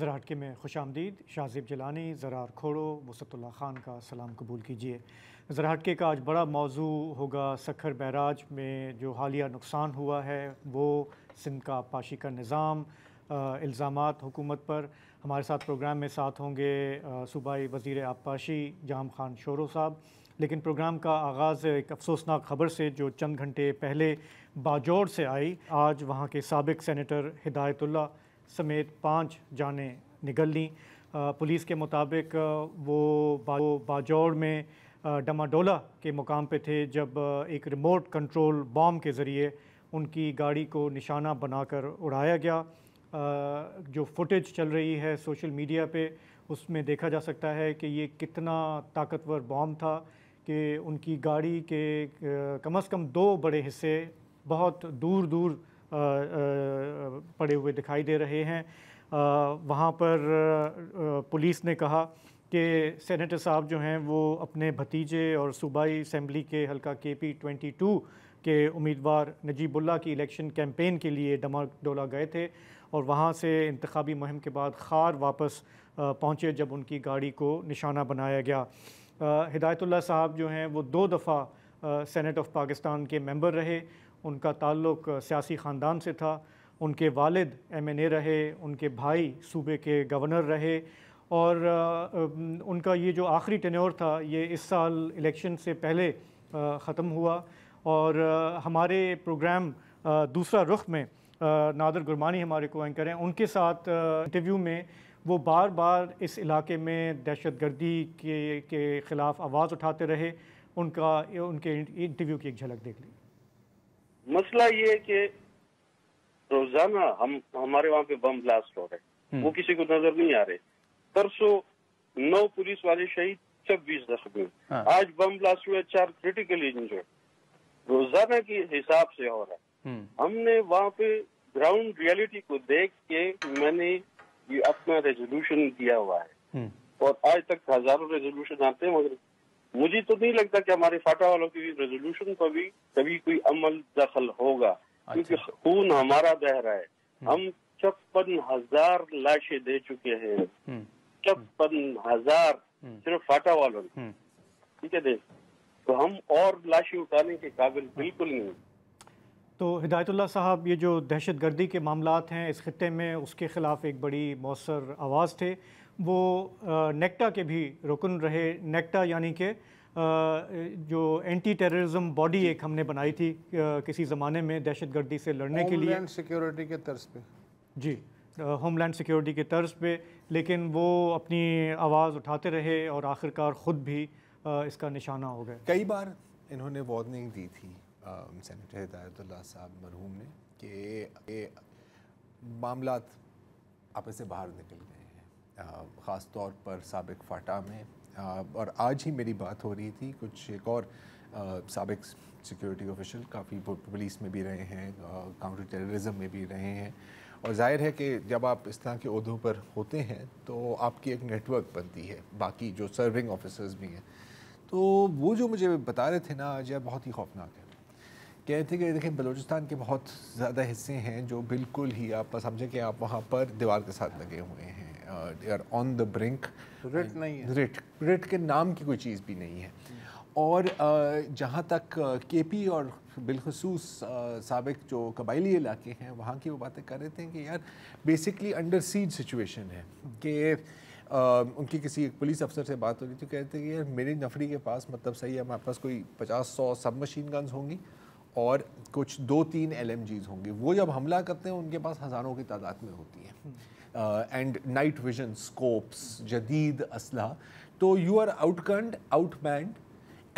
ज़रा हटके में खुश आमदीद शाहजिब जलानी, ज़रार खोड़ो वसतुल्ला ख़ान का सलाम कबूल कीजिए। ज़रा हटके का आज बड़ा मौजू होगा सखर बैराज में, जो हालिया नुकसान हुआ है, वो सिंध का पाशी का निज़ाम इल्ज़ाम हुकूमत पर। हमारे साथ प्रोग्राम में साथ होंगे सूबाई वज़ी आबपाशी जाम खान शोरो साहब। लेकिन प्रोग्राम का आगाज़ एक अफसोसनाक खबर से, जो चंद घंटे पहले बाजौड़ से आई, आज वहाँ के सबक सेनेटर हिदायतुल्ला समेत पाँच जानें निकल ली। पुलिस के मुताबिक वो बाजौड़ में डमाडोला के मुकाम पे थे जब एक रिमोट कंट्रोल बॉम्ब के ज़रिए उनकी गाड़ी को निशाना बनाकर उड़ाया गया। जो फुटेज चल रही है सोशल मीडिया पे, उसमें देखा जा सकता है कि ये कितना ताकतवर बॉम्ब था कि उनकी गाड़ी के कम अज़ कम दो बड़े हिस्से बहुत दूर दूर पड़े हुए दिखाई दे रहे हैं। वहाँ पर पुलिस ने कहा कि सेनेटर साहब जो हैं वो अपने भतीजे और सूबाई असम्बली के हल्का के पी ट्वेंटी टू के उम्मीदवार नजीबुल्ला की इलेक्शन कैंपेन के लिए डोला गए थे और वहाँ से इंतबी मुहिम के बाद खार वापस पहुँचे जब उनकी गाड़ी को निशाना बनाया गया। हिदायतुल्ला साहब जो हैं वो दो दफ़ा सेनेट ऑफ़ पाकिस्तान के मेंबर रहे उनका ताल्लुक सियासी ख़ानदान से था। उनके वालिद एम एन ए रहे, उनके भाई सूबे के गवर्नर रहे और उनका ये जो आखिरी टेन्योर था, ये इस साल इलेक्शन से पहले ख़त्म हुआ और हमारे प्रोग्राम दूसरा रुख में नादर गुरमानी हमारे को एंकर हैं। उनके साथ इंटरव्यू में वो बार बार इस इलाके में दहशत गर्दी के के ख़िलाफ़ आवाज़ उठाते रहे। उनका, उनके इंटरव्यू की एक झलक देख ली। मसला ये है कि रोज़ाना हम हमारे वहाँ पे बम ब्लास्ट हो रहे हैं वो हम्म। किसी को नज़र नहीं आ रहे परसों नौ पुलिस वाले शहीद छब्बीस जख्मी हाँ। आज बम ब्लास्ट हुए चार क्रिटिकली इंजर्ड रोज़ाना के हिसाब से हो रहा है हम्म। हमने वहाँ पे ग्राउंड रियलिटी को देख के मैंने ये अपना रेजोल्यूशन दिया हुआ है हम्म। और आज तक हज़ारों रेजोल्यूशन आते हैं मगर मुझे तो नहीं लगता कि हमारे फाटा वालों की रेजोल्यूशन पर भी कभी कोई अमल दखल होगा अच्छा। क्योंकि खून हमारा बह रहा है हम्म। हम छप्पन हज़ार लाशें दे चुके हैं हम्म। छप्पन हज़ार हम्म। सिर्फ़ फाटा वालों ने ठीक है देख तो हम और लाशें उठाने के काबिल बिल्कुल नहीं तो हिदायतुल्ला साहब ये जो दहशत गर्दी के मामला हैं इस खत्े में उसके ख़िलाफ़ एक बड़ी मौसर आवाज़ थे। वो नेक्टा के भी रुकन रहे। नेक्टा यानी कि जो एंटी टेररिज्म बॉडी एक हमने बनाई थी किसी ज़माने में दहशत गर्दी से लड़ने के लिए। सिक्योरिटी के तर्ज पे। जी होमलैंड सिक्योरिटी के तर्ज पे। लेकिन वो अपनी आवाज़ उठाते रहे और आखिरकार ख़ुद भी इसका निशाना हो गए। कई बार इन्होंने वार्निंग दी थी सेनेटर हिदायतुल्ला साहब मरहूम ने कि मामला आप से बाहर निकल गए हैं। ख़ास तौर पर सबक फ़ाटा में। आ, और आज ही मेरी बात हो रही थी कुछ एक और सबक सिक्योरिटी ऑफिशल काफ़ी पुलिस में भी रहे हैं काउंटर टेररिज्म में भी रहे हैं। और ज़ाहिर है कि जब आप इस तरह के अहदों पर होते हैं तो आपकी एक नेटवर्क बनती है बाकी जो सर्विंग ऑफिसर्स भी हैं। तो वो जो मुझे बता रहे थे ना आज बहुत ही खौफनाक है। कह थे कि देखें बलूचिस्तान के बहुत ज़्यादा हिस्से हैं जो बिल्कुल ही आप समझें कि आप वहाँ पर दीवार के साथ लगे हुए हैं। They are on the brink writ नहीं है। रिट रिट के नाम की कोई चीज़ भी नहीं है। और जहाँ तक के पी और बिलखसूस सबक जो कबायली इलाके हैं वहाँ की वो बातें कर रहे थे कि यार बेसिकली अंडर सीज सिचुएशन है कि उनकी किसी एक पुलिस अफसर से बात हो रही थी कहते हैं कि यार मेरी नफरी के पास मतलब सही है हमारे पास कोई पचास सौ सब मशीन गन्स होंगी। और कुछ दो तीन एल होंगी। वो जब हमला करते हैं उनके पास हज़ारों की तादाद में होती हैं। एंड नाइट विजन स्कोप्स जदीद असला तो you are outgunned outmanned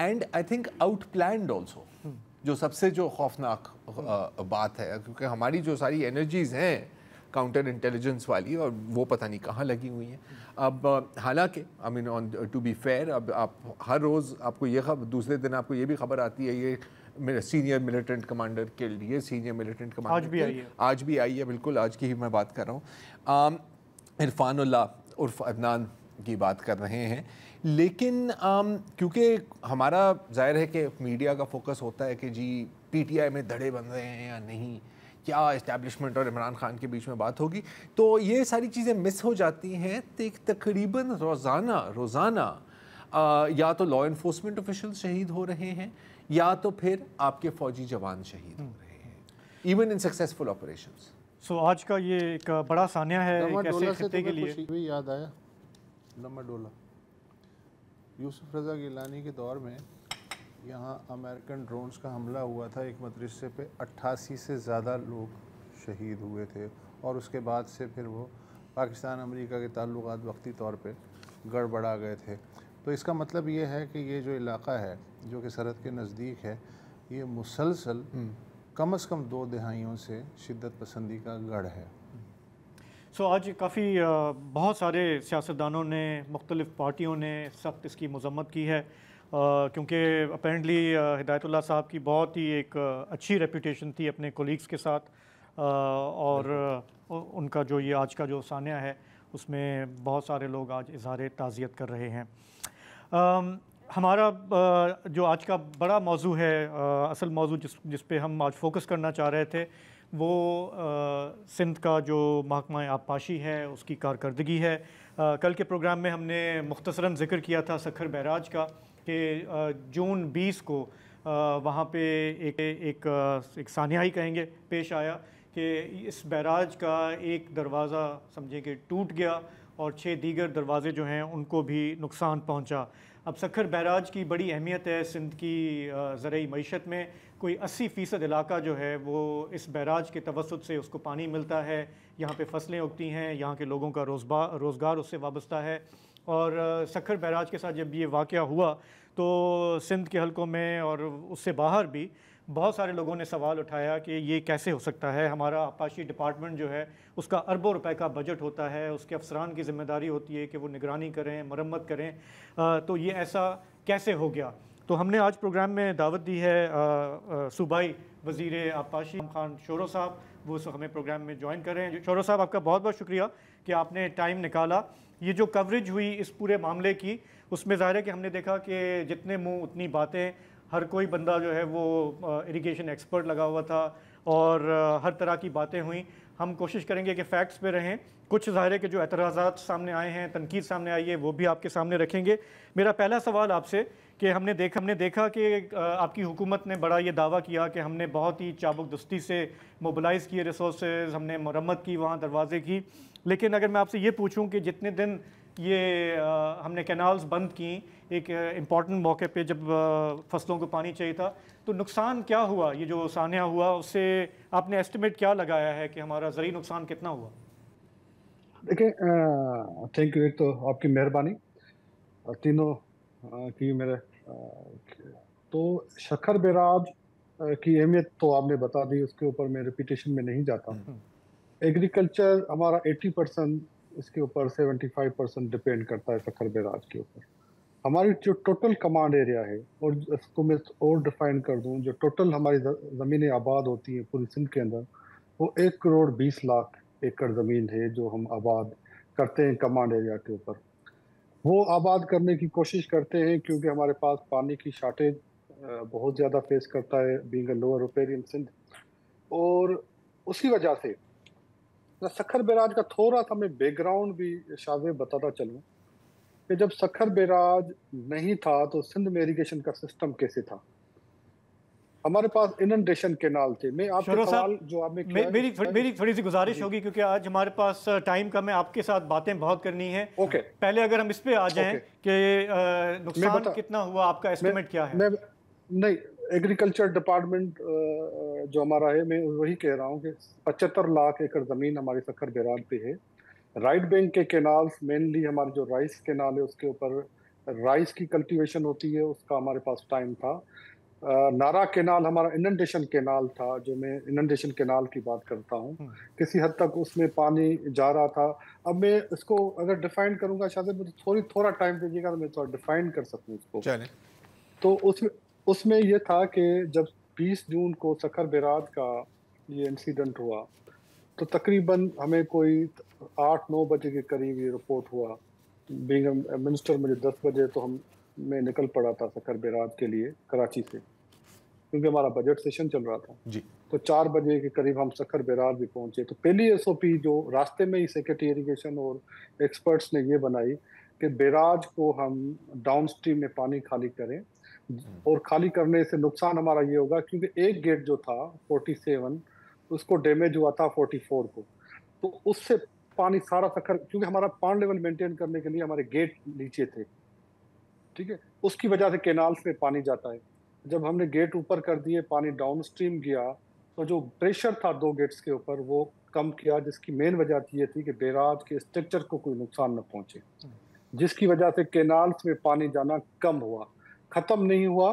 and I think outplanned also जो सबसे जो खौफनाक uh, बात है क्योंकि हमारी जो सारी एनर्जीज हैं काउंटर इंटेलिजेंस वाली और वो पता नहीं कहाँ लगी हुई हैं। अब uh, हालाँकि I mean on to be fair अब आप हर रोज़ आपको ये खबर दूसरे दिन आपको ये भी खबर आती है ये सीनियर मिलिटेंट कमांडर के लिए सीनियर मिलिटेंट कमांडर आज भी आई है। आज भी आई है बिल्कुल आज की ही मैं बात कर रहा हूँ। इरफानुल्ला उर्फ़ अदनान की बात कर रहे हैं। लेकिन आम, क्योंकि हमारा ज़ाहिर है कि मीडिया का फोकस होता है कि जी पीटीआई में धड़े बन रहे हैं या नहीं क्या इस्टेब्लिशमेंट और इमरान खान के बीच में बात होगी? तो ये सारी चीज़ें मिस हो जाती हैं। एक तकरीबन रोज़ाना रोज़ाना या तो लॉ इन्फोर्समेंट ऑफिशल शहीद हो रहे हैं या तो फिर आपके फौजी जवान शहीद हो रहे हैं even in successful operation so आज का ये एक बड़ा सानिया है एक ऐसे खत्ते के लिए। भी याद आया? लंबा डोला। यूसुफ रजा गिलानी के दौर में यहाँ अमेरिकन ड्रोन्स का हमला हुआ था। एक मदरसे पे अट्ठासी से ज़्यादा लोग शहीद हुए थे और उसके बाद से फिर वो पाकिस्तान अमेरिका के ताल्लुक वक्ती तौर पे गड़बड़ा गए थे। तो इसका मतलब ये है कि ये जो इलाका है जो कि सरहद के नज़दीक है ये मुसलसल हम्म। कम अज़ कम दो दहाइयों से शिद्दत पसंदी का गढ़ है सो so, आज काफ़ी बहुत सारे सियासतदानों ने मुख्तलिफ़ पार्टियों ने सख्त इसकी मजम्मत की है क्योंकि अपेरेंटली हिदायतुल्लाह साहब की बहुत ही एक अच्छी रेपूटेशन थी अपने कोलीग्स के साथ और उनका जो ये आज का जो सानिया है उसमें बहुत सारे लोग आज इजहार ताज़ियत कर रहे हैं हमारा जो आज का बड़ा मौजू है असल मौजू जिस जिस पे हम आज फोकस करना चाह रहे थे, वो सिंध का जो महकमा आबपाशी है, उसकी कारकर्दगी है। कल के प्रोग्राम में हमने मुख्तसरा ज़िक्र किया था सखर बैराज का कि जून 20 को वहाँ पे एक एक एक सानिया ही कहेंगे, पेश आया कि इस बैराज का एक दरवाज़ा समझे कि टूट गया और छः दीगर दरवाज़े जो हैं, उनको भी नुकसान पहुँचा। अब सखर बैराज की बड़ी अहमियत है सिंध की ज़रूरी मीशत में। कोई 80 फ़ीसद इलाका जो है, वो इस बैराज के तवसत से उसको पानी मिलता है। यहाँ पे फ़सलें उगती हैं, यहाँ के लोगों का रोजबा, रोज़गार उससे वाबस्ता है। और सखर बैराज के साथ जब ये वाक़ हुआ तो सिंध के हलकों में और उससे बाहर भी बहुत सारे लोगों ने सवाल उठाया कि ये कैसे हो सकता है? हमारा आपाशी डिपार्टमेंट जो है, उसका अरबों रुपए का बजट होता है, उसके अफसरान की ज़िम्मेदारी होती है कि वो निगरानी करें, मरम्मत करें। तो ये ऐसा कैसे हो गया? तो हमने आज प्रोग्राम में दावत दी है सूबाई वज़ी आपाशी खान शोरो साहब, वो हमें प्रोग्राम में ज्वाइन कर शोरो साहब, आपका बहुत बहुत शुक्रिया कि आपने टाइम निकाला। ये जो कवरेज हुई इस पूरे मामले की, उसमें ज़ाहिर है कि हमने देखा कि जितने मुँह उतनी बातें हर कोई बंदा जो है वो इरिगेशन एक्सपर्ट लगा हुआ था और हर तरह की बातें हुई। हम कोशिश करेंगे कि फ़ैक्ट्स पे रहें। कुछ ज़ाहिर कि जो एतराज़ात सामने आए हैं, तनकीद सामने आई है, वो भी आपके सामने रखेंगे। मेरा पहला सवाल आपसे कि हमने देख, हमने देखा कि आपकी हुकूमत ने बड़ा ये दावा किया कि हमने बहुत ही चाबुक दस्ती से मोबलाइज़ किए रिसोर्स हमने मरम्मत की, वहाँ दरवाज़े की। लेकिन अगर मैं आपसे ये पूछूँ कि जितने दिन ये आ, हमने कैनाल्स बंद की एक इंपॉर्टेंट मौके पे जब फ़सलों को पानी चाहिए था। तो नुकसान क्या हुआ? ये जो सानिया हुआ उससे आपने एस्टिमेट क्या लगाया है कि हमारा ज़रूरी नुकसान कितना हुआ? देखिए थैंक यू एक तो आपकी मेहरबानी। तीनों की मेरे तो शखर बेराज की अहमियत तो आपने बता दी उसके ऊपर मैं रिपीटेशन में नहीं जाता। हूँ एग्रीकल्चर हमारा 80 परसेंट इसके ऊपर 75 परसेंट डिपेंड करता है सखर बेराज के ऊपर। हमारी जो टोटल कमांड एरिया है, और इसको मैं और डिफाइन कर दूँ, जो टोटल हमारी ज़मीनें आबाद होती हैं पूरी सिंध के अंदर, वो एक करोड़ बीस लाख एकड़ ज़मीन है जो हम आबाद करते हैं कमांड एरिया के ऊपर। वो आबाद करने की कोशिश करते हैं क्योंकि हमारे पास पानी की शार्टेज बहुत ज़्यादा फेस करता है बींग लोअर रोपेरियन सिंध। और उसी वजह से सखर बैराज का थोड़ा सा मैं बैकग्राउंड भी शाजे बताता चलूँ कि जब सखर बैराज नहीं था तो सिंध में इरिगेशन का सिस्टम कैसे था? हमारे पास इनंडेशन केनाल थे। मैं आपके सवाल जो आपने किया मेरी थो, मेरी थोड़ी सी गुजारिश होगी क्योंकि आज हमारे पास टाइम कम है आपके साथ बातें बहुत करनी है। ओके। पहले अगर हम इस पे आ जाएँ कि नुकसान कितना हुआ आपका एस्टिमेट क्या है? मैं नहीं एग्रीकल्चर डिपार्टमेंट जो हमारा है मैं वही कह रहा हूँ कि पचहत्तर लाख एकड़ ज़मीन हमारी सखर बैराज पे है। राइट बैंक के केनाल्स मेनली हमारे जो राइस केनाल है उसके ऊपर राइस की कल्टीवेशन होती है उसका हमारे पास टाइम था। नारा केनाल हमारा इनंडेशन केनाल था जो मैं इनंडेशन केनाल की बात करता हूँ। हम्म। किसी हद तक उसमें पानी जा रहा था। अब मैं इसको अगर डिफाइन करूँगा शायद मुझे थोड़ी थोड़ा टाइम दीजिएगा तो मैं थोड़ा डिफाइन कर सकूँ इसको। तो उसमें उसमें यह था कि जब 20 जून को सखर बैराज का ये इंसिडेंट हुआ तो तकरीबन हमें कोई आठ नौ बजे के करीब ये रिपोर्ट हुआ। बींग मिनिस्टर मुझे दस बजे तो हम मैं निकल पड़ा था सखर बैराज के लिए कराची से क्योंकि हमारा बजट सेशन चल रहा था। जी। तो चार बजे के करीब हम सखर बैराज भी पहुँचे। तो पहली एसओपी जो रास्ते में ही सेक्रेटरी इरीगेशन और एक्सपर्ट्स ने ये बनाई कि बैराज को हम डाउन स्ट्रीम में पानी खाली करें। और खाली करने से नुकसान हमारा ये होगा क्योंकि एक गेट जो था 47 उसको डैमेज हुआ था 44 को। तो उससे पानी सारा सखर क्योंकि हमारा पान लेवल मेंटेन करने के लिए हमारे गेट नीचे थे। ठीक है? उसकी वजह से केनाल्स में पानी जाता है। जब हमने गेट ऊपर कर दिए पानी डाउन स्ट्रीम गया तो जो प्रेशर था दो गेट्स के ऊपर वो कम किया जिसकी मेन वजह ये थी कि बैराज के स्ट्रक्चर को कोई नुकसान न पहुँचे। जिसकी वजह से केनाल्स में पानी जाना कम हुआ। खत्म नहीं हुआ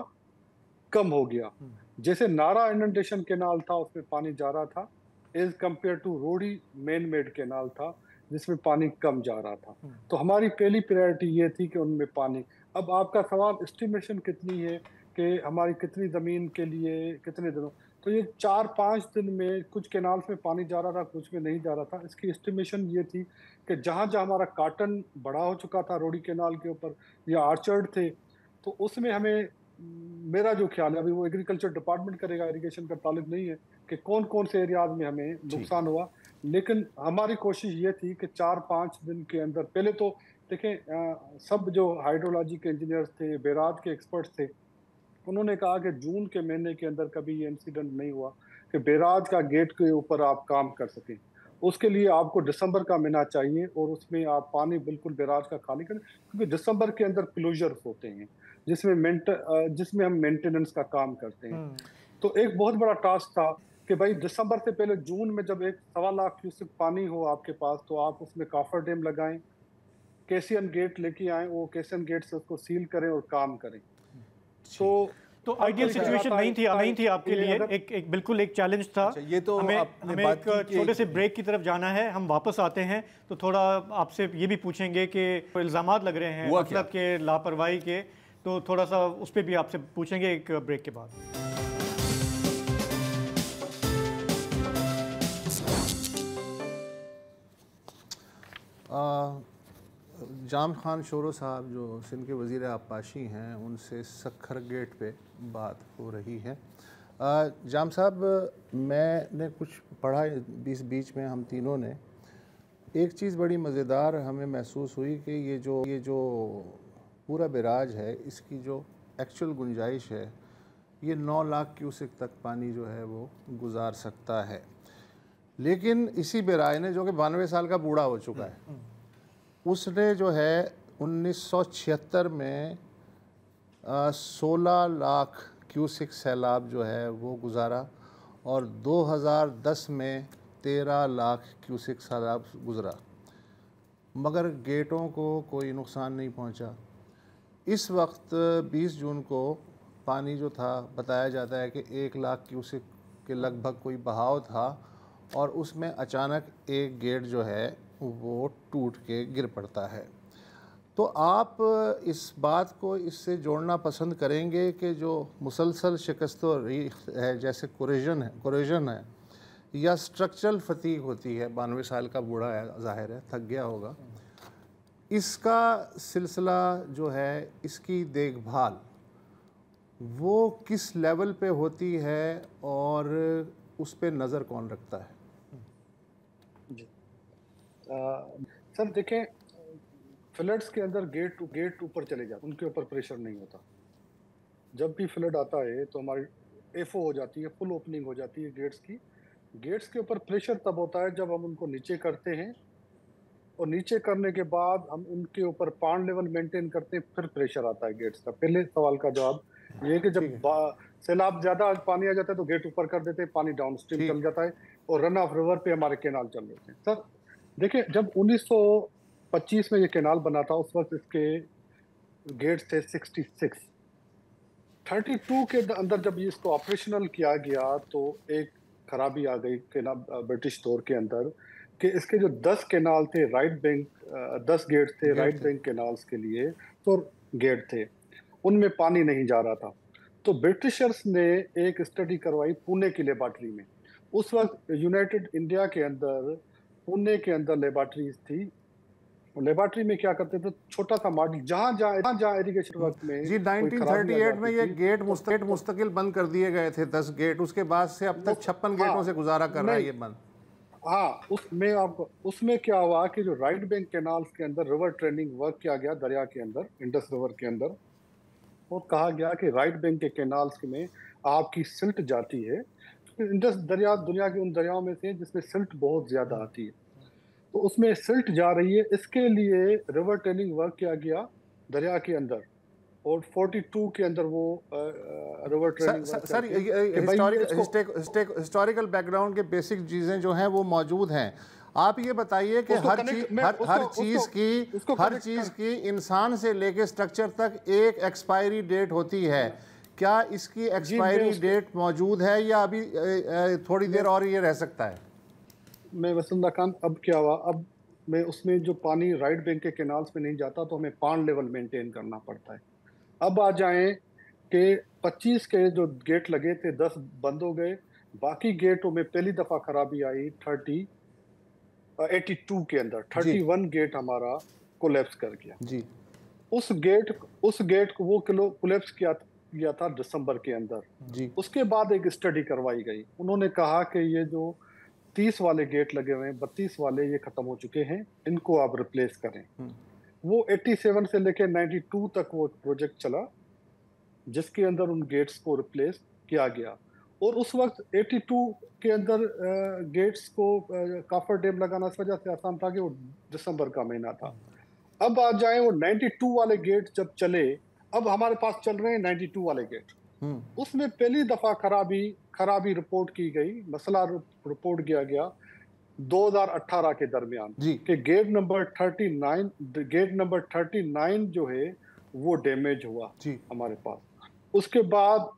कम हो गया। जैसे नारा इंडेशन केनाल था उसमें पानी जा रहा था as compared to रोडी man made canal था जिसमें पानी कम जा रहा था। तो हमारी पहली प्रायोरिटी ये थी कि उनमें पानी। अब आपका सवाल एस्टिमेशन कितनी है कि हमारी कितनी ज़मीन के लिए कितने दिनों? तो ये चार पाँच दिन में कुछ केनाल्स में पानी जा रहा था कुछ में नहीं जा रहा था। इसकी एस्टिमेशन ये थी कि जहाँ जहाँ हमारा काटन बड़ा हो चुका था रोडी केनाल के ऊपर या आर्चर्ड थे तो उसमें हमें मेरा जो ख्याल है अभी वो एग्रीकल्चर डिपार्टमेंट करेगा इरिगेशन का ताल्लुक नहीं है कि कौन कौन से एरियाज़ में हमें नुकसान हुआ। लेकिन हमारी कोशिश ये थी कि चार पाँच दिन के अंदर पहले तो देखें सब जो हाइड्रोलॉजी के इंजीनियर्स थे बैराज के एक्सपर्ट्स थे उन्होंने कहा कि जून के महीने के अंदर कभी ये इंसिडेंट नहीं हुआ कि बैराज का गेट के ऊपर आप काम कर सकें। उसके लिए आपको दिसंबर का महीना चाहिए और उसमें आप पानी बिल्कुल बैराज का खाली करें क्योंकि दिसंबर के अंदर क्लोजर होते हैं जिसमें मेंट जिसमें हम मेंटेनेंस का काम करते हैं। हम्म। तो एक बहुत बड़ा टास्क था कि भाई दिसंबर से पहले जून में जब एक सवा लाख क्यूसिक पानी हो आपके पास तो आप उसमें काफर डैम लगाएँ केसियन गेट लेके आए वो केसियन गेट से उसको सील करें और काम करें। तो तो आइडियल सिचुएशन नहीं थी नहीं थी आपके लिए एक एक बिल्कुल एक चैलेंज था। अच्छा, ये तो हमें हमें एक छोटे से ब्रेक की तरफ़ जाना है हम वापस आते हैं तो थोड़ा आपसे ये भी पूछेंगे कि इल्ज़ाम लग रहे हैं मतलब के लापरवाही के तो थोड़ा सा उस पर भी आपसे पूछेंगे एक ब्रेक के बाद। जाम खान शोरो साहब जो सिंध के वज़ी आबपाशी हैं, उनसे सखर गेट पे बात हो रही है। जाम साहब, मैंने कुछ पढ़ा बीच बीच में हम तीनों ने। एक चीज़ बड़ी मज़ेदार हमें महसूस हुई कि ये जो ये जो पूरा बिराज है, इसकी जो एक्चुअल गुंजाइश है, ये नौ लाख क्यूसिक तक पानी जो है वो गुजार सकता है। लेकिन इसी बिराज ने, जो कि बानवे साल का बूढ़ा हो चुका है उसने जो है 1976 में सोलह लाख क्यूसिक सैलाब जो है वो गुजारा और 2010 में तेरह लाख क्यूसिक सैलाब गुज़रा। मगर गेटों को कोई नुकसान नहीं पहुँचा। इस वक्त 20 जून को पानी जो था, बताया जाता है कि एक लाख क्यूसिक के लगभग कोई बहाव था और उसमें अचानक एक गेट जो है वो टूट के गिर पड़ता है। तो आप इस बात को इससे जोड़ना पसंद करेंगे कि जो मुसलसल शिकस्त है, जैसे कुरेजन है कुरेजन है, या स्ट्रक्चरल फतीक होती है, बानवे साल का बूढ़ा है, ज़ाहिर है, थक गया होगा। इसका सिलसिला जो है, इसकी देखभाल, वो किस लेवल पे होती है और उस पर नज़र कौन रखता है? सर देखें फ्लड्स के अंदर गेट टू गेट ऊपर चले जाते उनके ऊपर प्रेशर नहीं होता। जब भी फ्लड आता है तो हमारी एफओ हो जाती है फुल ओपनिंग हो जाती है गेट्स की। गेट्स के ऊपर प्रेशर तब होता है जब हम उनको नीचे करते हैं और नीचे करने के बाद हम उनके ऊपर पान लेवल मेंटेन करते हैं फिर प्रेशर आता है गेट्स का। पहले सवाल का जवाब ये कि जब सैलाब ज़्यादा पानी आ जाता है तो गेट ऊपर कर देते हैं पानी डाउन स्ट्रीम चल जाता है और रन ऑफ़ रिवर पे हमारे केनाल चल रहे हैं। सर देखिए जब 1925 में ये कैनाल बना था उस वक्त इसके गेट थे 66 32 के अंदर जब इसको ऑपरेशनल किया गया तो एक खराबी आ गई ब्रिटिश दौर के अंदर कि इसके जो 10 कैनाल थे राइट बैंक 10 गेट थे राइट बैंक कैनाल्स के लिए तो गेट थे। उनमें पानी नहीं जा रहा था। तो ब्रिटिशर्स ने एक स्टडी करवाई पुणे की लेबॉर्ट्री में। उस वक्त यूनाइटेड इंडिया के अंदर पुणे के अंदर लेबॉर्ट्रीज थी। लेबोरेटरी में क्या करते थे? छोटा सा मॉडल जहाँ जहाँ जहाँ इरिगेशन वर्क में जी कोई खराबी आ 1938 में ये गेट मुस्तकिल मुस्तकिल बंद कर दिए गए थे दस गेट उसके बाद से अब तक छप्पन गेटों हाँ, से गुजारा कर रहा है ये बंद। हाँ उसमें आपको उसमें क्या हुआ कि जो राइट बैंक कैनाल्स के अंदर रिवर ट्रेनिंग वर्क किया गया दरिया के अंदर इंडस रिवर के अंदर और कहा गया कि राइट बैंक के कैनाल्स में आपकी सिल्ट जाती है। इंडस दरिया दुनिया के उन दरियाओं में से है जिसमें सिल्ट बहुत ज़्यादा आती है। तो उसमें सिल्ट जा रही है इसके लिए रिवर ट्रेनिंग वर्क किया गया दरिया के अंदर और 42 के अंदर वो river training sir historical background के बेसिक चीज़ें जो हैं वो मौजूद हैं। आप ये बताइए कि हर चीज़ हर हर चीज़ की हर चीज़ की इंसान से लेके स्ट्रक्चर तक एक एक्सपायरी डेट होती है। क्या इसकी एक्सपायरी डेट मौजूद है या अभी थोड़ी देर और ये रह सकता है? मैं वसंदा खान अब क्या हुआ? अब मैं उसमें जो पानी राइट बैंक के कैनाल्स में नहीं जाता तो हमें पान लेवल मेंटेन करना पड़ता है। अब आ जाए कि 25 के जो गेट लगे थे 10 बंद हो गए। बाकी गेटों में पहली दफ़ा खराबी आई 30 एटी टू के अंदर। 31 गेट हमारा कोलेप्स कर गया। जी। उस गेट उस गेट को वो किलो कोलेप्स किया किया था दिसंबर के अंदर। जी। उसके बाद एक स्टडी करवाई गई। उन्होंने कहा कि ये जो तीस वाले गेट लगे हुए हैं बत्तीस वाले ये खत्म हो चुके हैं इनको आप रिप्लेस करें। वो 87 से लेकर 92 तक वो प्रोजेक्ट चला जिसके अंदर उन गेट्स को रिप्लेस किया गया। और उस वक्त 82 के अंदर गेट्स को काफर डैम लगाना इस वजह से आसान था कि वो दिसंबर का महीना था। अब आ जाए वो 92 वाले गेट जब चले अब हमारे पास चल रहे हैं 92 वाले गेट हम्म। उसमें पहली दफ़ा खराबी खराबी रिपोर्ट की गई मसला रिपोर्ट किया गया 2018 के दरमियान कि गेट नंबर 39 गेट नंबर 39 जो है वो डैमेज हुआ जी। हमारे पास। उसके बाद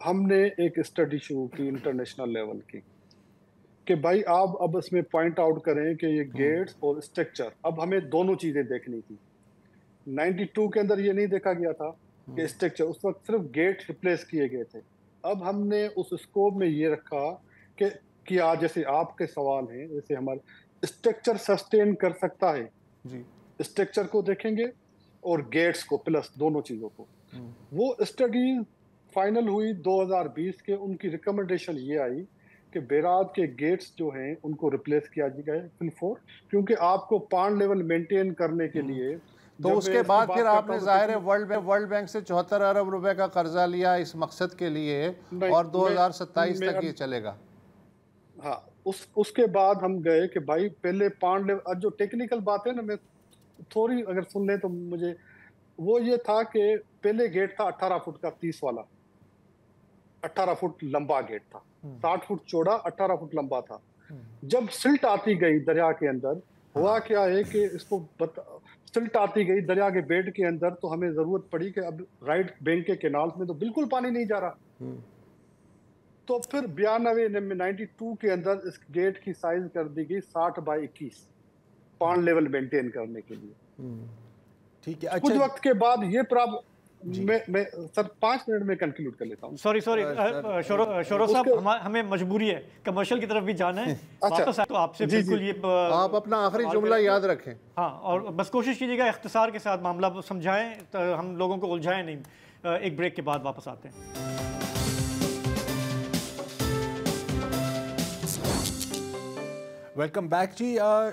हमने एक स्टडी शुरू की इंटरनेशनल लेवल की कि भाई आप अब इसमें पॉइंट आउट करें कि ये गेट्स और स्ट्रक्चर अब हमें दोनों चीज़ें देखनी थी। 92 के अंदर ये नहीं देखा गया था कि स्ट्रक्चर उस वक्त सिर्फ़ गेट रिप्लेस किए गए थे। अब हमने उस स्कोप में ये रखा कि कि आज जैसे आपके सवाल हैं जैसे हमारे स्ट्रक्चर सस्टेन कर सकता है। जी। स्ट्रक्चर को देखेंगे और गेट्स को प्लस दोनों चीज़ों को। वो स्टडी फाइनल हुई 2020 के उनकी रिकमेंडेशन ये आई कि बेराज के गेट्स जो हैं उनको रिप्लेस किया जाए फिल फोर क्योंकि आपको पान लेवल मेंटेन करने के लिए तो उसके बाद फिर आपने तो ज़ाहिर है वर्ल्ड बैंक वर्ल्ड बैंक से चौहत्तर अरब रुपए का कर्जा लिया इस मकसद के लिए और मैं- 2027 मैं तक ये चलेगा। हाँ उस उसके बाद हम गए कि भाई पहले अब जो टेक्निकल बात है ना मैं थोड़ी अगर सुन लें तो मुझे वो ये था कि पहले गेट था 18 फुट का 30 वाला। 18 फुट लंबा गेट था। 60 फुट चौड़ा 18 फुट लंबा था। जब सिल्ट आती गई दरिया के अंदर हुआ क्या है कि इसको बता सिल्ट आती गई दरिया के बेड के अंदर तो हमें ज़रूरत पड़ी कि अब राइट बैंक के केनाल में तो बिल्कुल पानी नहीं जा रहा। तो फिर बयानवे नाइनटी टू के अंदर इस गेट की साइज़ कर दी गई साठ बाई इक्कीस पान लेवल मेंटेन करने के लिए। ठीक है अच्छा। कुछ वक्त के बाद ये प्रॉब्लम मैं मैं सर पाँच मिनट में कंक्लूड कर लेता हूँ। सॉरी। सॉरी शोरो शोरो साहब हमें मजबूरी है। कमर्शियल की तरफ़ भी जाना है। अच्छा। तो आपसे। बिल्कुल ये आप अपना आखिरी जुमला याद रखें। हाँ और बस कोशिश कीजिएगा इख्तसार के साथ मामला समझाएँ तो हम लोगों को उलझाएँ नहीं। एक ब्रेक के बाद वापस आते हैं। वेलकम बैक जी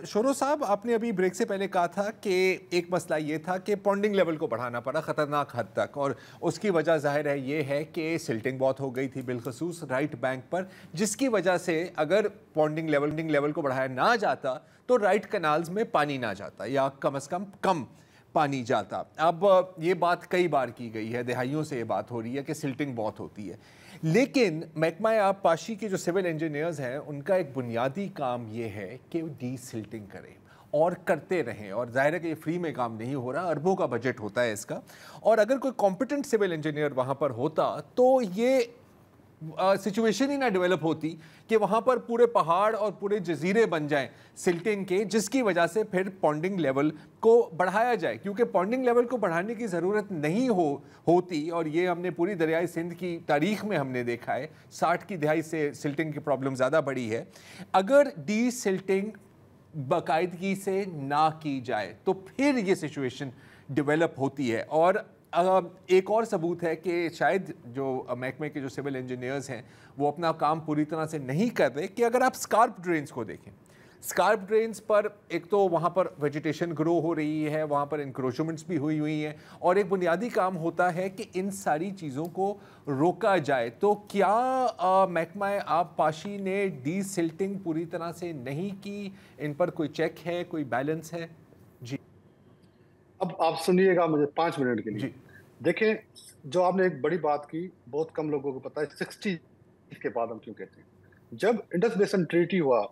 शोरो साहब, आपने अभी ब्रेक से पहले कहा था कि एक मसला ये था कि पॉन्डिंग लेवल को बढ़ाना पड़ा ख़तरनाक हद तक और उसकी वजह ज़ाहिर है ये है कि सिल्टिंग बहुत हो गई थी बिलखसूस राइट बैंक पर, जिसकी वजह से अगर पॉन्डिंग लेवल लेवल को बढ़ाया ना जाता तो राइट कनाल्स में पानी ना जाता या कम अज़ कम कम पानी जाता। अब, ये बात कई बार की गई है, दहाइयों से ये बात हो रही है कि सिल्टिंग बहुत होती है। लेकिन, महकमा आप पाशी के जो सिविल इंजीनियर्स हैं, उनका एक बुनियादी काम ये है कि डी सिल्टिंग करें और करते रहें। और ज़ाहिर है कि ये फ्री में काम नहीं हो रहा, अरबों का बजट होता है इसका। और अगर कोई कॉम्पिटेंट सिविल इंजीनियर वहाँ पर होता तो ये सिचुएशन ही ना डेवलप होती कि वहाँ पर पूरे पहाड़ और पूरे जजीरे बन जाएँ सिल्टिंग के, जिसकी वजह से फिर पॉन्डिंग लेवल को बढ़ाया जाए। क्योंकि पॉन्डिंग लेवल को बढ़ाने की ज़रूरत नहीं हो, होती और ये हमने पूरी दरियाई सिंध की तारीख में हमने देखा है। साठ की दहाई से सिल्टिंग की प्रॉब्लम ज़्यादा बढ़ी है। अगर डी सिल्टिंग बाकायदगी से ना की जाए तो फिर ये सिचुएशन डेवलप होती है और एक और सबूत है कि शायद जो महकमे के जो सिविल इंजीनियर्स हैं, वो अपना काम पूरी तरह से नहीं कर रहे, कि अगर आप स्कार्प ड्रेन्स को देखें। स्कार्प ड्रेन्स पर एक तो वहाँ पर वेजिटेशन ग्रो हो रही है, वहाँ पर इंक्रोचमेंट्स भी हुई हुई हैं, और एक बुनियादी काम होता है कि इन सारी चीज़ों को रोका जाए। तो क्या महकमा आप पाशी ने डी सिल्टिंग पूरी तरह से नहीं की? इन पर कोई चेक है, कोई बैलेंस है? अब आप सुनिएगा मुझे पाँच मिनट के लिए। देखें जो आपने एक बड़ी बात की बहुत कम लोगों को पता है सिक्सटी के बाद हम क्यों कहते हैं? जब इंडस बेसन ट्रीटी हुआ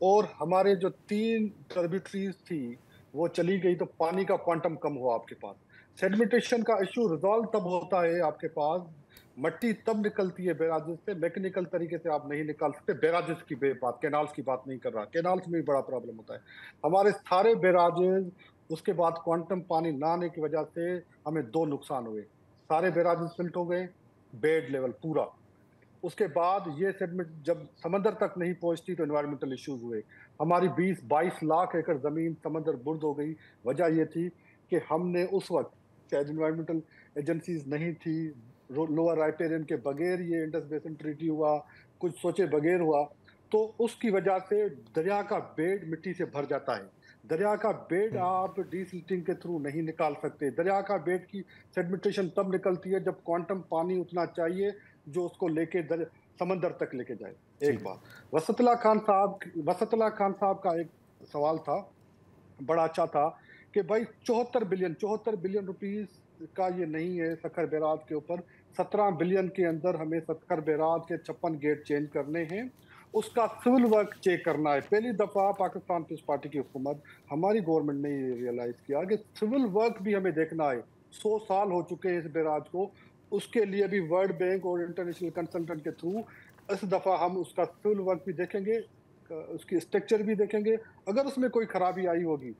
और हमारे जो तीन टर्बिट्रीज थी वो चली गई तो पानी का क्वांटम कम हुआ आपके पास। सेडिमेंटेशन का इशू रिजॉल्व तब होता है आपके पास मट्टी तब निकलती है बेराजिस से मैकेनिकल तरीके से आप नहीं निकाल सकते बेराजिस की बात कैनाल्स की बात नहीं कर रहा कैनाल्स में भी बड़ा प्रॉब्लम होता है। हमारे सारे बेराजेज उसके बाद क्वांटम पानी ना आने की वजह से हमें दो नुकसान हुए। सारे बेराजेज फिल्ट हो गए बेड लेवल पूरा। उसके बाद ये सेडमेंट जब समंदर तक नहीं पहुँचती तो इन्वायरमेंटल इश्यूज़ हुए। हमारी 20-22 लाख एकड़ ज़मीन समंदर बुर्द हो गई। वजह ये थी कि हमने उस वक्त, शायद इन्वायरमेंटल एजेंसीज नहीं थी लोअर राइपेरियन के बगैर ये इंडस बेसन ट्रीटी हुआ, कुछ सोचे बगैर हुआ तो उसकी वजह से दरिया का बेड मिट्टी से भर जाता है। दरिया का बेड हम्म। आप डीसिल्टिंग के थ्रू नहीं निकाल सकते। दरिया का बेड की सेडमिटेशन तब निकलती है जब क्वांटम पानी उतना चाहिए जो उसको लेके समंदर तक लेके जाए। एक बात। वसतला खान साहब वसतला खान साहब का एक सवाल था बड़ा अच्छा था कि भाई चौहत्तर बिलियन चौहत्तर बिलियन रुपीस का ये नहीं है सखर बैराज के ऊपर। सत्रह बिलियन के अंदर हमें सखर बैराज के छप्पन गेट चेंज करने हैं। उसका सिविल वर्क चेक करना है। पहली दफ़ा पाकिस्तान पीस पार्टी की हुकूमत हमारी गवर्नमेंट ने ये रियलाइज़ किया कि सिविल वर्क भी हमें देखना है। सौ साल हो चुके हैं इस बैराज को। उसके लिए भी वर्ल्ड बैंक और इंटरनेशनल कंसल्टेंट के थ्रू इस दफ़ा हम उसका सिविल वर्क भी देखेंगे उसकी स्ट्रक्चर भी देखेंगे। अगर उसमें कोई खराबी आई होगी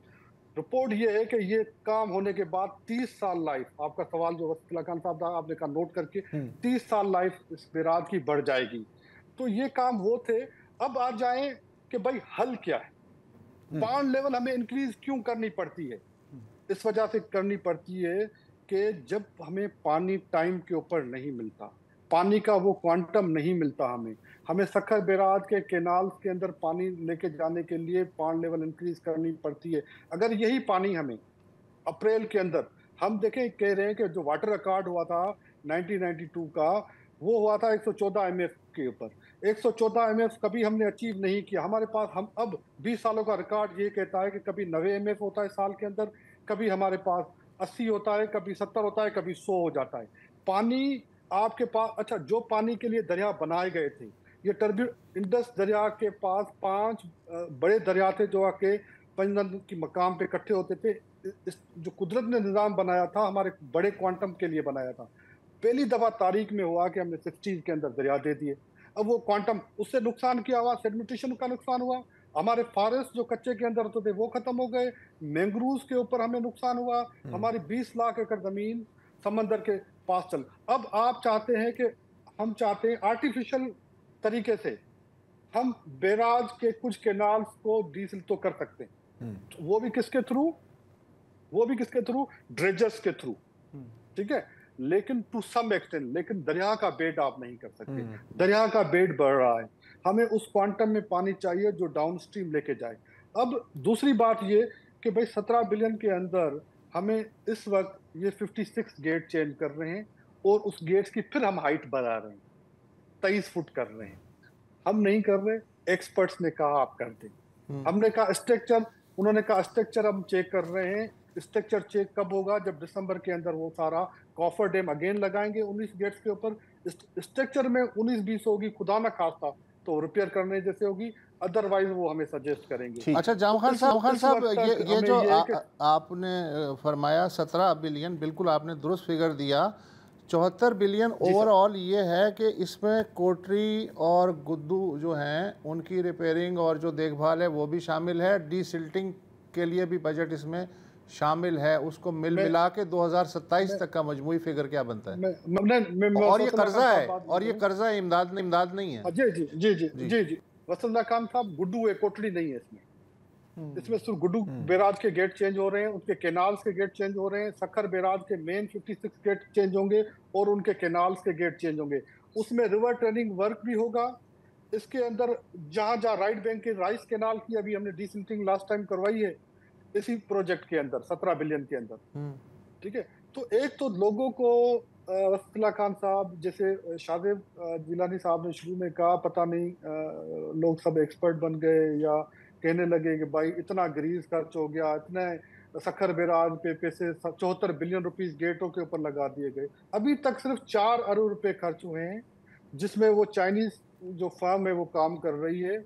रिपोर्ट ये है कि ये काम होने के बाद 30 साल लाइफ आपका सवाल जो वसीला खान साहब था आपने कहा नोट करके 30 हम्म। साल लाइफ इस बेराज की बढ़ जाएगी। तो ये काम वो थे। अब आ जाए कि भाई हल क्या है। पान हम्म। लेवल हमें इंक्रीज क्यों करनी पड़ती है? इस वजह से करनी पड़ती है कि जब हमें पानी टाइम के ऊपर नहीं मिलता पानी का वो क्वांटम नहीं मिलता हमें हमें सखर बैराज के केनाल्स के अंदर पानी लेके जाने के लिए पान लेवल इंक्रीज करनी पड़ती है। अगर यही पानी हमें अप्रैल के अंदर हम देखें कह रहे हैं कि जो वाटर रिकॉर्ड हुआ था 1992 का वो हुआ था 114 एमएफ के ऊपर। 114 एमएफ कभी हमने अचीव नहीं किया। हमारे पास, हम अब 20 सालों का रिकॉर्ड ये कहता है कि कभी नवे एमएफ होता है साल के अंदर, कभी हमारे पास 80 होता है, कभी 70 होता है, कभी 100 हो जाता है। पानी आपके पास अच्छा जो पानी के लिए दरिया बनाए गए थे, ये टर्बी इंडस दरिया के पास पाँच बड़े दरिया थे जो आके पंजन की मकाम पे इकट्ठे होते थे। इस, जो कुदरत ने निज़ाम बनाया था, हमारे बड़े क्वांटम के लिए बनाया था। पहली दफ़ा तारीख में हुआ कि हमने सिक्सटीज के अंदर दरिया दे दिए। अब वो क्वांटम उससे नुकसान किया हुआ सेडमिटेशन का नुकसान हुआ। हमारे फॉरेस्ट जो कच्चे के अंदर होते थे वो खत्म हो गए। मैंग्रूव के ऊपर हमें नुकसान हुआ। हम्म। हमारी 20 लाख एकड़ ज़मीन समंदर के पास चल। अब आप चाहते हैं कि हम चाहते हैं आर्टिफिशियल तरीके से हम बैराज के कुछ केनाल्स को डीजल तो कर सकते हैं। तो वो भी किसके थ्रू वो भी किसके थ्रू ड्रेजर्स के थ्रू हम्म। ठीक है? लेकिन टू सम एक्सटेंट लेकिन दरिया का बेड आप नहीं कर सकते। हम्म। दरिया का बेड बढ़ रहा है। हमें उस क्वांटम में पानी चाहिए जो डाउन स्ट्रीम लेके जाए। अब दूसरी बात ये कि भाई सत्रह बिलियन के अंदर हमें इस वक्त ये 56 गेट चेंज कर रहे हैं और उस गेट्स की फिर हम हाइट बढ़ा रहे हैं। तेईस फुट कर रहे हैं। हम नहीं कर रहे एक्सपर्ट्स ने कहा आप कर दें। हम्म। हमने कहा स्ट्रक्चर उन्होंने कहा स्ट्रक्चर हम चेक कर रहे हैं। स्ट्रक्चर चेक कब होगा? जब दिसंबर के अंदर वो सारा कॉफर डैम अगेन लगाएँगे 19 गेट्स के ऊपर। स्ट्रक्चर में 19 बीस होगी खुदा ना खासा तो रिपेयर करने जैसे होगी अदरवाइज़ वो हमें सजेस्ट करेंगे। अच्छा जाम खान साहब खान साहब ये ये जो ये आ, आपने फरमाया सत्रह बिलियन बिल्कुल आपने दुरुस्त फिगर दिया। चौहत्तर बिलियन ओवरऑल ये है कि इसमें कोटरी और गुद्दू जो हैं उनकी रिपेयरिंग और जो देखभाल है वो भी शामिल है। डी सिल्टिंग के लिए भी बजट इसमें शामिल है उसको मिल मिला के 2027 तक का मजमू फिगर क्या बनता है? मैं, मैं, मैं, मैं और ये कर्जा है और ये कर्जा इमदाद इमदाद नहीं है। जी जी जी जी जी। जी वसंदा खान साहब गुड्डू है कोटली नहीं है इसमें। इसमें सिर्फ़ गुड्डू बैराज के गेट चेंज हो रहे हैं उनके केनाल्स के गेट चेंज हो रहे हैं सखर बैराज के मेन 56 गेट चेंज होंगे और उनके केनाल्स के गेट चेंज होंगे। उसमें रिवर ट्रेनिंग वर्क भी होगा। इसके अंदर जहाँ जहाँ राइट बैंक के राइस केनाल की अभी हमने डिसिल्टिंग लास्ट टाइम करवाई है इसी प्रोजेक्ट के अंदर सत्रह बिलियन के अंदर। ठीक है? तो एक तो लोगों को वसफिल्ला खान साहब जैसे शादेब जिलानी साहब ने शुरू में कहा पता नहीं लोग सब एक्सपर्ट बन गए या कहने लगे कि भाई इतना ग्रीस खर्च हो गया इतने सखर बेराज पे पैसे चौहत्तर बिलियन रुपीस गेटों के ऊपर लगा दिए गए। अभी तक सिर्फ़ चार अरब रुपए खर्च हुए हैं जिसमें वो चाइनीज़ जो फर्म है वो काम कर रही है।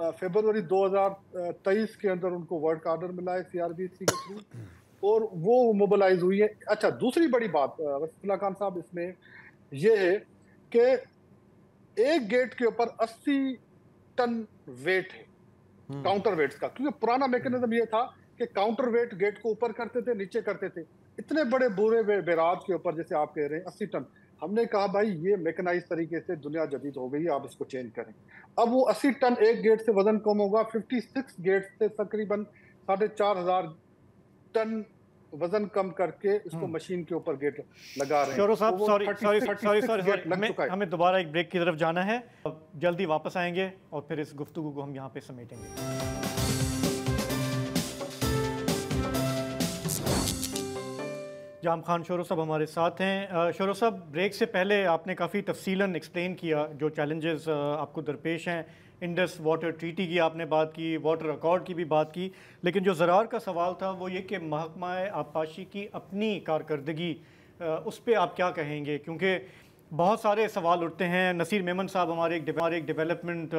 फेबर 2023 के अंदर उनको वर्क ऑर्डर मिला है सीआरबीसी के थ्रू। और वो मोबिलाइज हुई है। अच्छा दूसरी बड़ी बात वसीफुल्ला खान साहब इसमें ये है कि एक गेट के ऊपर 80 टन वेट है काउंटर हम्म। वेट्स का। क्योंकि पुराना मैकेनिज्म ये था कि काउंटर वेट गेट को ऊपर करते थे नीचे करते थे। इतने बड़े बुरे बेराज के ऊपर जैसे आप कह रहे हैं अस्सी टन। हमने कहा भाई ये मेकनाइज तरीके से दुनिया जदीद हो गई आप इसको चेंज करें अब वो 80 टन एक गेट से वज़न कम होगा 56 गेट से तकरीबन साढ़े चार हज़ार टन वज़न कम करके इसको मशीन हम्म। के ऊपर गेट लगा रहे हैं। साहब सॉरी सॉरी सॉरी सॉरी हमें हमें दोबारा एक ब्रेक की तरफ़ जाना है। जल्दी वापस आएँगे और फिर इस गुफ्तु को हम यहाँ पे समेटेंगे। जाम खान, शोरो साहब हमारे साथ हैं। शोरो साहब ब्रेक से पहले आपने काफ़ी तफसीला एक्सप्लेन किया जो चैलेंजेस आपको दरपेश हैं। इंडस वाटर ट्रीटी की आपने बात की वाटर अकॉर्ड की भी बात की। लेकिन जो ज़रार का सवाल था वो ये कि महकमा आबपाशी की अपनी कारकर्दगी उस पर आप क्या कहेंगे? क्योंकि बहुत सारे सवाल उठते हैं। नसीर मेमन साहब हमारे एक हमारे एक डेवलपमेंट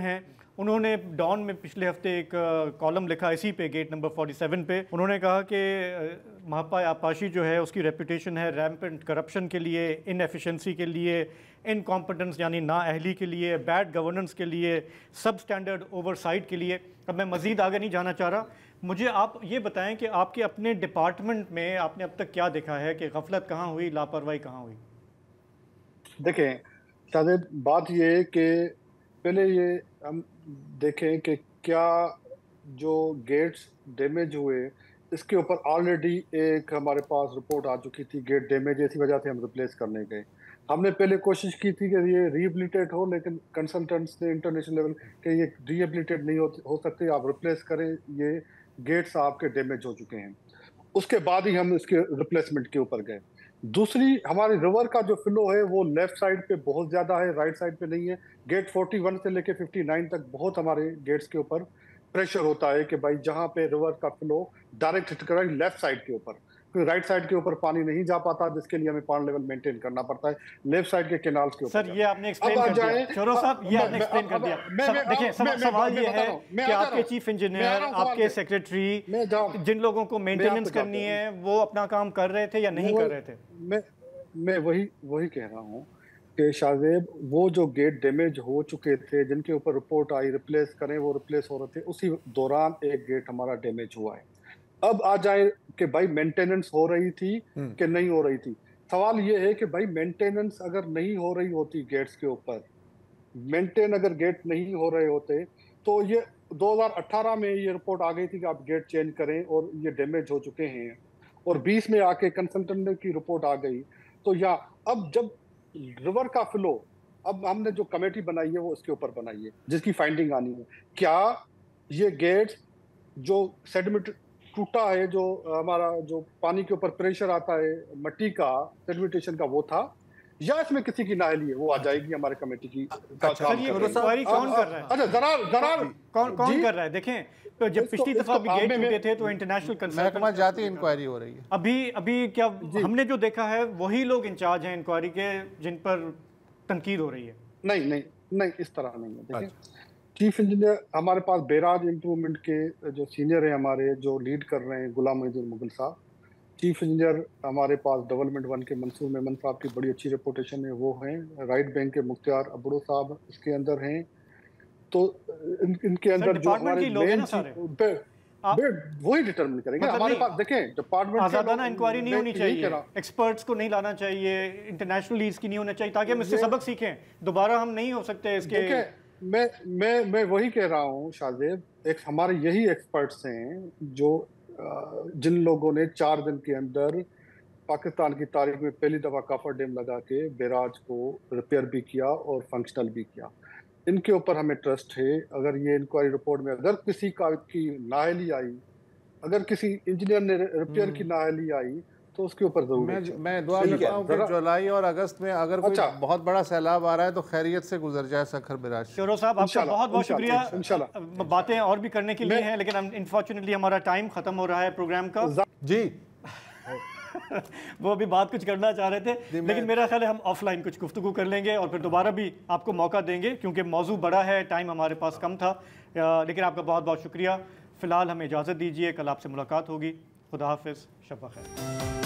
हैं। उन्होंने डॉन में पिछले हफ़्ते एक कॉलम लिखा इसी पे, गेट नंबर 47 पे। उन्होंने कहा कि महापा, आपाशी जो है, उसकी रेपुटेशन है रैम्पेंट करप्शन के लिए इनएफिशिएंसी के लिए इनकॉम्पिटेंस यानी ना अहली के लिए बैड गवर्नेंस के लिए सब स्टैंडर्ड ओवरसाइट के लिए। अब मैं मज़ीद आगे नहीं जाना चाह रहा। मुझे आप ये बताएँ कि आपके अपने डिपार्टमेंट में आपने अब तक क्या देखा है कि गफलत कहाँ हुई, लापरवाही कहाँ हुई? देखें बात ये है कि पहले ये हम देखें कि क्या जो गेट्स डैमेज हुए इसके ऊपर ऑलरेडी एक हमारे पास रिपोर्ट आ चुकी थी गेट डैमेज इसी वजह से हम रिप्लेस करने गए। हमने पहले कोशिश की थी कि ये रिहेबिलिटेट हो लेकिन कंसल्टेंट्स ने इंटरनेशनल लेवल के ये रिहेबिलिटेट नहीं हो, हो सकते आप रिप्लेस करें ये गेट्स आपके डैमेज हो चुके हैं। उसके बाद ही हम इसके रिप्लेसमेंट के ऊपर गए। दूसरी, हमारे रिवर का जो फ्लो है, वो लेफ़्ट साइड पे बहुत ज़्यादा है राइट साइड पे नहीं है। गेट 41 से लेके 59 तक बहुत हमारे गेट्स के ऊपर प्रेशर होता है कि भाई जहाँ पे रिवर का फ्लो डायरेक्ट हिट कर लेफ़्ट साइड के ऊपर। राइट साइड के ऊपर पानी नहीं जा पाता जिसके लिए हमें पानी लेवल मेंटेन करना पड़ता है। लेफ़्ट साइड के केनाल्स के ऊपर सर ये आपने एक्सप्लेन कर दिया। चोरो साहब ये आपने एक्सप्लेन कर दिया। देखिए सवाल ये है कि आपके चीफ इंजीनियर आपके सेक्रेटरी जिन लोगों को मेंटेनेंस करनी है। वो अपना काम कर रहे थे या नहीं कर रहे थे? मैं मैं वही वही कह रहा हूँ कि शाहजेब वो जो गेट डैमेज हो चुके थे जिनके ऊपर रिपोर्ट आई रिप्लेस करें वो रिप्लेस हो रहे थे उसी दौरान एक गेट हमारा डैमेज हुआ है। अब आ जाए कि भाई मेंटेनेंस हो रही थी हम्म। कि नहीं हो रही थी? सवाल ये है कि भाई मेंटेनेंस अगर नहीं हो रही होती गेट्स के ऊपर मेंटेन अगर गेट नहीं हो रहे होते तो ये 2018 में ये रिपोर्ट आ गई थी कि आप गेट चेंज करें और ये डैमेज हो चुके हैं। और 20 में आके कंसल्टेंट की रिपोर्ट आ गई। तो या अब जब रिवर का फ्लो अब हमने जो कमेटी बनाई है वो उसके ऊपर बनाई है जिसकी फाइंडिंग आनी है। क्या ये गेट्स जो सेडिमेंट टूटा है जो हमारा जो पानी के ऊपर प्रेशर आता है मट्टी का सेडिमेंटेशन का वो था। या इसमें किसी की नाहली है वो आ जाएगी हमारे कमेटी की अच्छा, इंक्वायरी कौन कर रहा है? अच्छा जरा जरा कौन कौन कर रहा है? देखें तो जब पिछली दफ़ा भी गेट टूटे थे तो इंटरनेशनल जाती इंक्वायरी हो रही है। अभी अभी क्या हमने जो देखा है वही लोग इंचार्ज हैं इंक्वायरी के जिन पर तनकीद हो रही है। नहीं नहीं नहीं इस तरह नहीं है। देखिए चीफ इंजीनियर हमारे पास बेराज इम्प्रूवमेंट के जो सीनियर हैं हमारे जो लीड कर रहे हैं गुलाम मजदूर मुगल साहब। चीफ इंजीनियर हमारे पास डेवलपमेंट वन के मंसूर मेमन साहब की बड़ी अच्छी रेपुटेशन है वो हैं। राइट बैंक के मुख्तार अबड़ो साहब इसके अंदर हैं। तो इन, इनके अंदर जो हमारे वही डिटर्मिन करेंगे। मतलब हमारे पास देखें डिपार्टमेंट आजादाना इंक्वायरी नहीं होनी चाहिए। एक्सपर्ट्स को नहीं लाना चाहिए इंटरनेशनल लीज की नहीं होना चाहिए ताकि हम इससे सबक सीखें। दोबारा हम नहीं हो सकते इसके मैं मैं मैं वही कह रहा हूँ शाहजेब एक हमारे यही एक्सपर्ट्स हैं जो जिन लोगों ने चार दिन के अंदर पाकिस्तान की तारीख में पहली दफ़ा काफर डैम लगा के बैराज को रिपेयर भी किया और फंक्शनल भी किया। इनके ऊपर हमें ट्रस्ट है। अगर ये इंक्वायरी रिपोर्ट में अगर किसी का की नाहली आई अगर किसी इंजीनियर ने रिपेयर की नाहली आई तो उसके ऊपर ज़रूर मैं मैं दुआ करता हूँ कि जुलाई और अगस्त में अगर कोई अच्छा। बहुत बड़ा सैलाब आ रहा है तो खैरियत से गुजर जाए सखर बिराज। शोरो साहब आपका बहुत बहुत शुक्रिया। बातें और भी करने के लिए हैं लेकिन अनफॉर्चुनेटली हमारा टाइम खत्म हो रहा है प्रोग्राम का। जी वो अभी बात कुछ करना चाह रहे थे लेकिन मेरा ख्याल है हम ऑफलाइन कुछ गुफ्तगू कर लेंगे और फिर दोबारा भी आपको मौका देंगे क्योंकि मौजू बड़ा है टाइम हमारे पास कम था। लेकिन आपका बहुत बहुत शुक्रिया। फ़िलहाल हमें इजाज़त दीजिए कल आपसे मुलाकात होगी। खुदा हाफिज़ शब खैर।